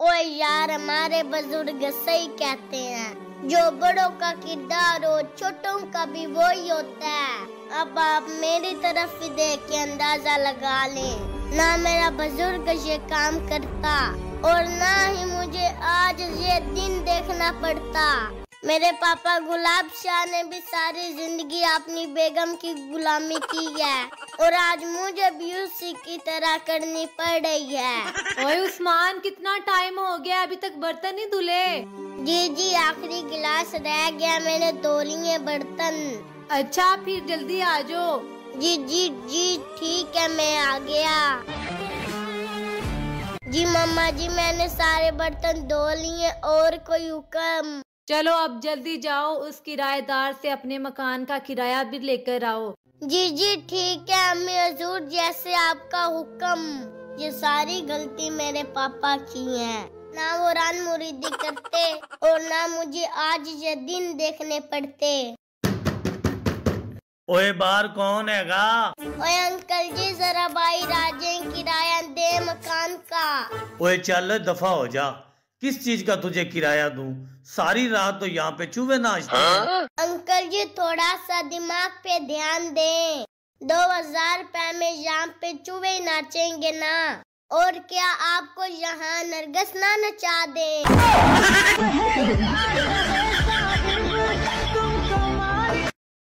ओए यार, हमारे बुज़ुर्ग सही कहते हैं। जो बड़ों का किरदार हो, छोटों का भी वही होता है। अब आप मेरी तरफ़ ही देख के अंदाज़ा लगा लें। ना मेरा बुज़ुर्ग ये काम करता, और ना ही मुझे आज ये दिन देखना पड़ता। मेरे पापा गुलाब शाह ने भी सारी ज़िंदगी अपनी बेगम की गुलामी की है। और आज मुझे भी उसी की तरह करनी पड़ रही है। ओए उस्मान कितना टाइम हो गया अभी तक बर्तन नहीं धुले। जी जी आखिरी गिलास रह गया मैंने धो लिए बर्तन। अच्छा फिर जल्दी आ जाओ। जी जी जी ठीक है मैं आ गया। जी मम्मा जी मैंने सारे बर्तन धो लिए और कोई हुक्म। चलो अब जल्दी जाओ उस किराएदार से अपने मकान का किराया भी लेकर आओ। जी जी ठीक है अम्मी हजूर जैसे आपका हुक्म। ये सारी गलती मेरे पापा की है। ना वो रान मुरीदी करते और ना मुझे आज ये दिन देखने पड़ते। ओए बाहर कौन हैगा? ओए अंकल जी जरा भाई राजे किराया दे मकान का। ओए चल दफ़ा हो जा। किस चीज़ का तुझे किराया दूँ? सारी रात तो यहाँ पे चूहे नाचते हैं। हाँ? अंकल जी थोड़ा सा दिमाग पे ध्यान दें। दो हज़ार रुपए में यहाँ पे चूहे नाचेंगे ना। और क्या आपको यहाँ नरगस ना नचा दे?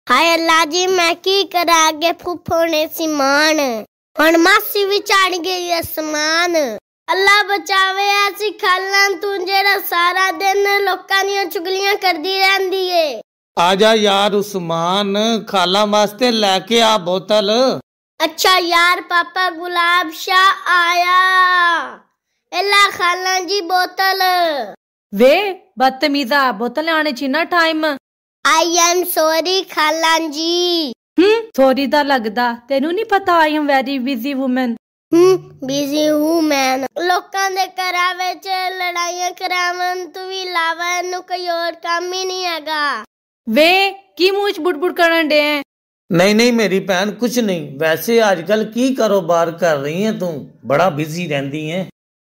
हाय अल्लाह जी मैं की करा आगे फूफो ने सिमान? और मासी विचार चाड़ गई समान ਅੱਲਾ ਬਚਾਵੇ ਐਸੀ ਖਾਲਨ ਤੂੰ ਜਿਹੜਾ ਸਾਰਾ ਦਿਨ ਲੋਕਾਂ ਦੀਆਂ ਚੁਗਲੀਆਂ ਕਰਦੀ ਰਹਿੰਦੀ ਏ। ਆ ਜਾ ਯਾਰ ਉਸਮਾਨ ਖਾਲਾ ਵਾਸਤੇ ਲੈ ਕੇ ਆ ਬੋਤਲ। ਅੱਛਾ ਯਾਰ ਪਾਪਾ ਗੁਲਾਬ ਸ਼ਾ ਆਇਆ। ਅੱਲਾ ਖਾਲਨ ਜੀ ਬੋਤਲ। ਵੇ ਬਦਤਮੀਜ਼ਾ ਬੋਤਲ ਆਣੇ ਚ ਨਾ ਟਾਈਮ ਆਈ ਐਮ ਸੋਰੀ ਖਾਲਾਂ ਜੀ। ਹੂੰ ਥੋੜੀ ਦਾ ਲੱਗਦਾ ਤੈਨੂੰ ਨਹੀਂ ਪਤਾ I am very busy woman ਹੂੰ ਬਿਜ਼ੀ ਹੂੰ ਮੈਂ ਲੋਕਾਂ ਦੇ ਘਰਾਂ ਵਿੱਚ ਲੜਾਈਆਂ ਕਰਾਵਣ ਤੋਂ ਵੀ ਇਲਾਵਾ ਇਹਨੂੰ ਕੋਈ ਹੋਰ ਕੰਮ ਹੀ ਨਹੀਂ ਹੈਗਾ वे की मुंह च बुड़बुड़ करन डे हैं नहीं नहीं मेरी बहन कुछ नहीं वैसे आजकल की कारोबार कर रही है तू बड़ा बिजी रहती है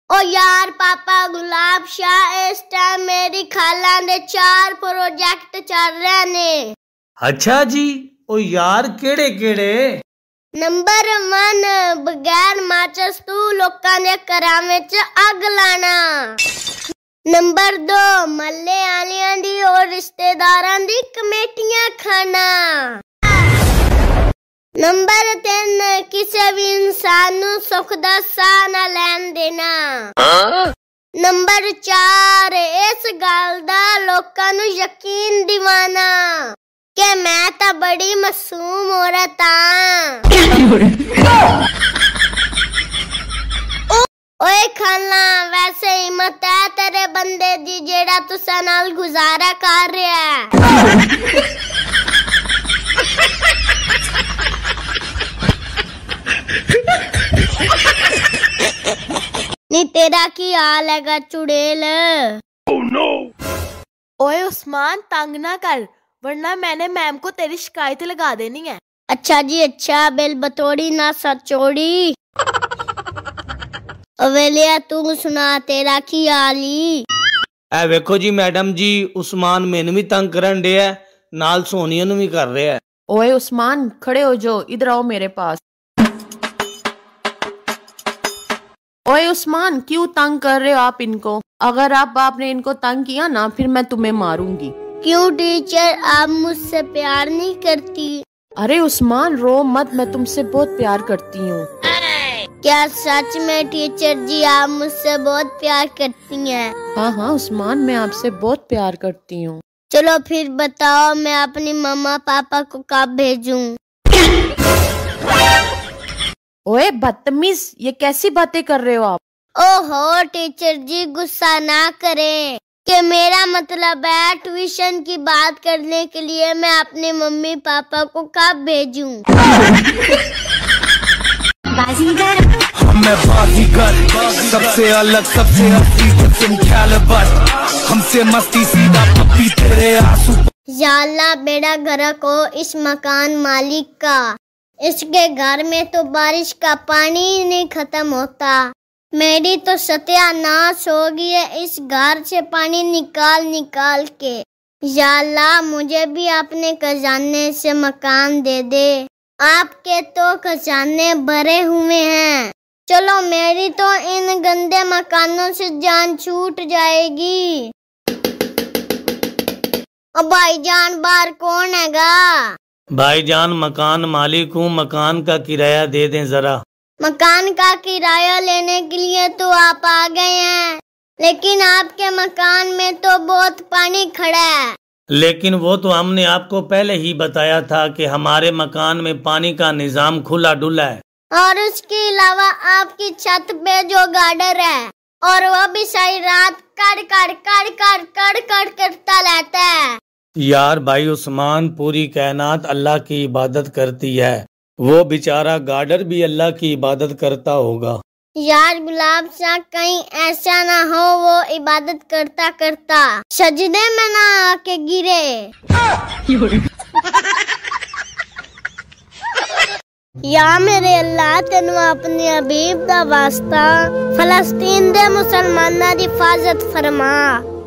ओ यार पापा गुलाब शाह इस टाइम मेरी खाला ਦੇ ਚਾਰ ਪ੍ਰੋਜੈਕਟ ਚੱਲ ਰਹੇ ਨੇ अच्छा जी ओ यार केड़े केड़े ਨੰਬਰ 1 ਬਗੈਰ ਮਾਚਸ ਤੂੰ ਲੋਕਾਂ ਦੇ ਘਰਾਂ ਵਿੱਚ ਅੱਗ ਲਾਣਾ। ਨੰਬਰ 2 ਮੱਲੇ ਵਾਲਿਆਂ ਦੀ ਔਰ ਰਿਸ਼ਤੇਦਾਰਾਂ ਦੀ ਕਮੇਟੀਆਂ ਖਾਣਾ। ਨੰਬਰ 3 ਕਿਸੇ ਵੀ ਇਨਸਾਨ ਨੂੰ ਸੁੱਖ ਦਾ ਸਾਹ ਨਾ ਲੈਣ ਦੇਣਾ। ਨੰਬਰ 4 ਇਸ ਗੱਲ ਦਾ ਲੋਕਾਂ ਨੂੰ ਯਕੀਨ ਦਿਵਾਣਾ ਕਿ ਮੈਂ ਤਾਂ ਬੜੀ ਮਾਸੂਮ ਔਰਤ ਹਾਂ। ਓਏ ਖਾਲਾ ਵੈਸੇ ਹਿੰਮਤ ਹੈ ਤੇਰੇ ਬੰਦੇ ਦੀ ਜਿਹੜਾ ਤੁਸਾਂ ਨਾਲ ਗੁਜ਼ਾਰਾ ਕਰ ਰਿਹਾ ਹੈ ਨੀ ਤੇਰਾ ਕੀ ਹਾਲ ਹੈਗਾ ਚੁੜੇਲ ओए उस्मान तंग ना कर वरना मैंने मैम को तेरी शिकायत लगा देनी है अच्छा जी अच्छा बेल बतोड़ी ना सचोड़ी अवेलिया तू सुना तेरा की हाली ए वेखो जी मैडम जी उस्मान मैनू भी तंग करन डे है नाल सोनिया नु भी कर रहा है ओए उस्मान खड़े हो जो इधर आओ मेरे पास। ओए उस्मान क्यों तंग कर रहे हो आप इनको? अगर आप आपने इनको तंग किया ना फिर मैं तुम्हें मारूँगी। क्यों टीचर आप मुझसे प्यार नहीं करती? अरे उस्मान रो मत मैं तुमसे बहुत प्यार करती हूँ। क्या सच में टीचर जी आप मुझसे बहुत प्यार करती हैं। हाँ हाँ उस्मान मैं आपसे बहुत प्यार करती हूँ। चलो फिर बताओ मैं अपनी मम्मा पापा को कब भेजूं? ओए बदतमीज ये कैसी बातें कर रहे हो आप? ओहो टीचर जी गुस्सा ना करें। कि मेरा मतलब है ट्यूशन की बात करने के लिए मैं अपने मम्मी पापा को कब भेजूं? मैं बाजीगर। सबसे अलग सबसे असली तुम कैलिबर हमसे मस्ती सीधा पप्पी तेरे आँसू। या अल्लाह बेड़ा गर्क हो इस मकान मालिक का। इसके घर में तो बारिश का पानी ही नहीं खत्म होता। मेरी तो सत्यानाश हो गई है इस घर से पानी निकाल निकाल के। या अल्लाह मुझे भी अपने खजाने से मकान दे दे। आपके तो खजाने भरे हुए हैं। चलो मेरी तो इन गंदे मकानों से जान छूट जाएगी। ओ भाईजान बाहर कौन हैगा? भाईजान मकान मालिक हूँ। मकान का किराया दे दें जरा। मकान का किराया लेने के लिए तो आप आ गए हैं। लेकिन आपके मकान में तो बहुत पानी खड़ा है। लेकिन वो तो हमने आपको पहले ही बताया था कि हमारे मकान में पानी का निज़ाम खुला डुला है। और उसके अलावा आपकी छत पे जो गार्डर है और वो भी सारी रात कड़ कड़ कड़ कड़ कड़ कड़ करता रहता है। यार भाई उस्मान पूरी कायनात अल्लाह की इबादत करती है। वो बेचारा गार्डर भी अल्लाह की इबादत करता होगा। यार गुलाब शाह कहीं ऐसा ना हो, वो इबादत करता करता। सजदे में ना आके गिरे। या मेरे अल्लाह, तेन अपने हबीब का वास्ता फलस्तीन दे मुसलमाना दी हिफाजत फरमा।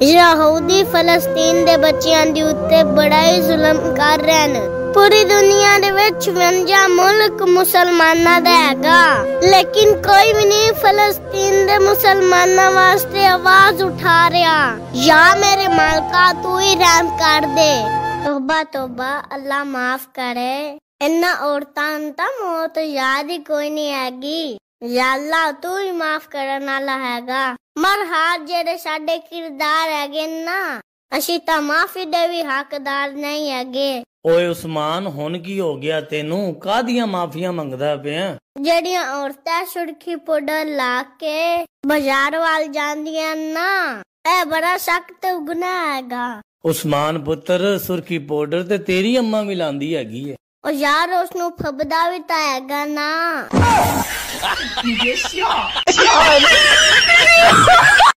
यहूदी फलस्तीन दे बच्चियाँ दी उत्ते बड़ा ही जुल्म कर रहे हैं ਪੂਰੀ ਦੁਨੀਆ ਦੇ ਵਿੱਚ 52 ਮੁਲਕ ਮੁਸਲਮਾਨਾਂ ਦਾ ਹੈਗਾ। ਲੇਕਿਨ ਕੋਈ ਵੀ ਨਹੀਂ ਫਲਸਤੀਨ ਦੇ ਮੁਸਲਮਾਨਾਂ ਵਾਸਤੇ ਆਵਾਜ਼ ਉਠਾ ਰਿਹਾ। ਯਾ ਮੇਰੇ ਮਾਲਕਾ, ਤੂੰ ਹੀ ਰਹਿਮ ਕਰ ਦੇ। ਤੋਬਾ ਤੋਬਾ, ਅੱਲਾ ਮਾਫ ਕਰੇ। ਇਹਨਾਂ ਔਰਤਾਂ ਤਾਂ ਮੌਤ ਯਾਦ ਹੀ ਕੋਈ ਨਹੀਂ ਹੈਗੀ। ਯਾ ਅੱਲਾ, ਤੂੰ ਹੀ ਮਾਫ ਕਰਨ ਵਾਲਾ ਹੈਗਾ। ਮਰ ਹਾਰ ਜਿਹੜੇ ਸਾਡੇ ਕਿਰਦਾਰ ਹੈਗੇ ਨਾ ਅਸੀਂ ਤਾਂ ਮਾਫੀ ਦੇ ਵੀ ਹੱਕਦਾਰ ਨਹੀਂ ਹੈਗੇ। ਓਏ ਉਸਮਾਨ ਹੁਣ ਕੀ ਹੋ ਗਿਆ ਤੈਨੂੰ? ਕਾਦੀਆਂ ਮਾਫੀਆਂ ਮੰਗਦਾ ਪਿਆ? ਜਿਹੜੀਆਂ ਔਰਤਾਂ ਸੁਰਖੀ ਪਾਊਡਰ ਲਾ ਕੇ ਬਾਜ਼ਾਰ ਵੱਲ ਜਾਂਦੀਆਂ ਨਾ ਇਹ ਬੜਾ ਸਖਤ ਗੁਨਾਹ ਹੈਗਾ। ਉਸਮਾਨ ਪੁੱਤਰ ਸੁਰਖੀ ਪਾਊਡਰ ਤੇ ਤੇਰੀ ਅੰਮਾ ਵੀ ਲਾਂਦੀ ਹੈਗੀ ਏ। ਉਹ ਯਾਰ ਉਸ ਨੂੰ ਫਬਦਾ ਵੀ ਤਾਂ ਹੈਗਾ ਨਾ।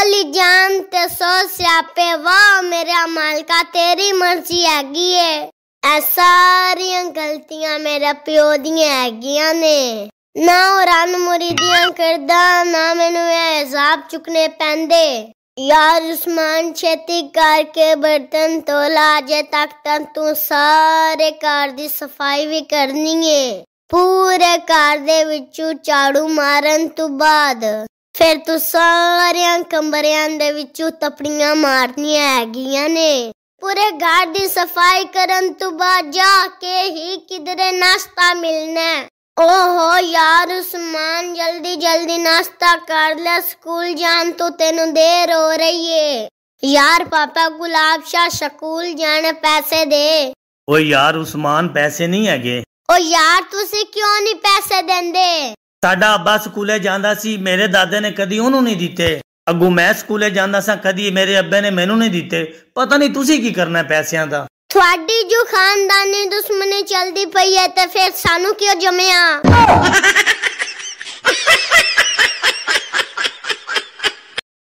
ਕੱਲੀ ਜਾਨ ਤੇ ਸੋ ਸਿਆਪੇ, ਵਾਹ ਮੇਰੇ ਮਾਲਕਾ, ਤੇਰੀ ਮਰਜ਼ੀ ਹੈਗੀ ਏ। ਇਹ ਸਾਰੀਆਂ ਗਲਤੀਆਂ ਮੇਰੇ ਪਿਓ ਦੀਆਂ ਹੈਗੀਆਂ ਨੇ। ਨਾ ਉਹ ਰਨ ਮੁਰੀਦੀਆਂ ਕਰਦਾ, ਨਾ ਮੈਨੂੰ ਇਹ ਹਿਸਾਬ ਚੁੱਕਨੇ ਪੈਂਦੇ। ਯਾਰ, ਉਸਮਾਨ ਛੇਤੀ ਕਰਕੇ ਬਰਤਨ ਤੋਲਾ ਜੇ ਤੱਕ ਤਾਂ ਤੂੰ ਸਾਰੇ ਘਰ ਦੀ ਸਫ਼ਾਈ ਵੀ ਕਰਨੀ ਏ। ਪੂਰੇ ਘਰ ਦੇ ਵਿੱਚੋਂ ਝਾੜੂ ਮਾਰਨ ਤੋਂ ਬਾਅਦ। ਫਿਰ ਤੂੰ ਸਾਰਿਆਂ ਕਮਰਿਆਂ ਦੇ ਵਿੱਚੋਂ ਤਪੜੀਆਂ ਮਾਰਨੀਆਂ ਹੈਗੀਆਂ ਨੇ। ਪੂਰੇ ਘਰ ਦੀ ਸਫ਼ਾਈ ਕਰਨ ਤੋਂ ਬਾਅਦ ਜਾ ਕੇ ਹੀ ਕਿਧਰੇ ਨਾਸ਼ਤਾ ਮਿਲਣਾ। ਓਹੋ ਯਾਰ ਉਸਮਾਨ ਜਲਦੀ ਜਲਦੀ ਨਾਸ਼ਤਾ ਕਰ ਲੈ ਸਕੂਲ ਜਾਣ ਤੋਂ ਤੈਨੂੰ ਦੇਰ ਹੋ ਰਹੀ ਏ। ਯਾਰ ਪਾਪਾ ਗੁਲਾਬ ਸ਼ਾਹ ਸਕੂਲ ਜਾਣ ਪੈਸੇ ਦੇ। ਓਏ ਯਾਰ ਉਸਮਾਨ ਪੈਸੇ ਨਹੀਂ ਹੈਗੇ। ਓ ਯਾਰ ਤੁਸੀਂ ਕਿਉਂ ਨਹੀਂ ਪੈਸੇ ਦਿੰਦੇ? ਸਾਡਾ ਅੱਬਾ ਸਕੂਲੇ ਜਾਂਦਾ ਸੀ ਮੇਰੇ ਦਾਦੇ ਨੇ ਕਦੀ ਉਹਨੂੰ ਨਹੀਂ ਦਿੱਤੇ। ਅੱਗੂ ਮੈਂ ਸਕੂਲੇ ਜਾਂਦਾ ਸਾਂ ਕਦੀ ਮੇਰੇ ਅੱਬੇ ਨੇ ਮੈਨੂੰ ਨਹੀਂ ਦਿੱਤੇ। ਪਤਾ ਨਹੀਂ ਤੁਸੀਂ ਕੀ ਕਰਨਾ ਪੈਸਿਆਂ ਦਾ। ਤੁਹਾਡੀ ਜੋ ਖਾਨਦਾਨੀ ਦੁਸ਼ਮਣੀ ਚੱਲਦੀ ਪਈ ਹੈ ਤੇ ਫਿਰ ਸਾਨੂੰ ਕਿਉਂ ਜਮਿਆ?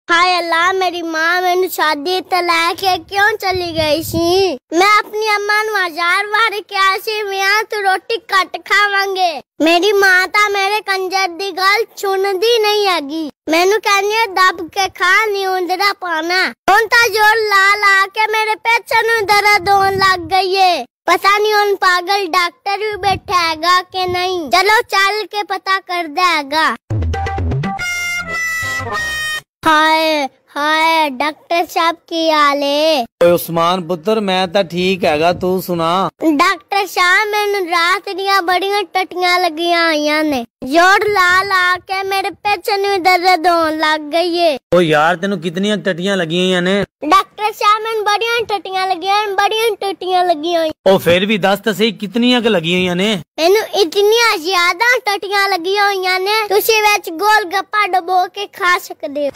हाय अल्लाह, मेरी माँ मैंने शादी तलाक के क्यों चली गई सी? मैं अपनी अम्मा हज़ार बार क्या सी, मियाँ तो रोटी कट खावांगे। मेरी माता मेरे कंजर दी गल छुनदी नहीं आगी मैनू कहनी दब के खा, नींदरा पाना। हूँ ता ज़ोर ला ला के मेरे पेचे नु दर्द होन लग गई है। पता नहीं उन पागल डॉक्टर भी बैठा हैगा के नहीं। चलो चल के पता कर देगा ਹਾਏ ਹਾਏ ਡਾਕਟਰ ਸਾਹਿਬ ਕੀ ਹਾਲ ਏ? ਓਏ ਉਸਮਾਨ ਪੁੱਤਰ ਮੈਂ ਤਾਂ ਠੀਕ ਹੈਗਾ ਤੂੰ ਸੁਣਾ। ਡਾਕਟਰ ਸਾਹਿਬ ਮੈਨੂੰ ਰਾਤ ਦੀਆਂ ਬੜੀਆਂ ਟਟੀਆਂ ਲੱਗੀਆਂ ਹੋਈਆਂ ਨੇ। ਜੋੜ ਲਾ ਲਾ ਕੇ ਮੇਰੇ ਪਿੱਛੇ ਨੂੰ ਦਰਦ ਹੋਣ ਲੱਗ ਗਈ ਏ। ਓ ਯਾਰ ਤੈਨੂੰ ਕਿਤਨੀਆਂ ਟੱਟੀਆਂ ਲੱਗੀਆਂ ਨੇ? ਸਾਹਿਬ ਮੈਨੂੰ ਬੜੀਆਂ ਟਟੀਆਂ ਲੱਗੀਆਂ ਬੜੀਆਂ ਟਟੀਆਂ ਲੱਗੀਆਂ ਹੋਈਆਂ ਉਹ ਫਿਰ ਵੀ ਦੱਸ ਤਾਂ ਸਹੀ ਕਿਤਨੀਆਂ ਕ ਲੱਗੀਆਂ ਹੋਈਆਂ ਨੇ? ਮੈਨੂੰ ਇਤਨੀਆਂ ਜ਼ਿਆਦਾ ਟਟੀਆਂ ਲੱਗੀਆਂ ਹੋਈਆਂ ਨੇ ਤੁਸੀਂ ਵਿੱਚ ਗੋਲ ਗੱਪਾ ਡਬੋ ਕੇ ਖਾ ਸਕਦੇ ਹੋ।